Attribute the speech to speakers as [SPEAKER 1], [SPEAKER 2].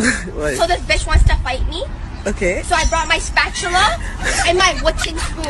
[SPEAKER 1] So this bitch wants to fight me.
[SPEAKER 2] Okay.
[SPEAKER 1] So I brought my spatula and my wooden spoon.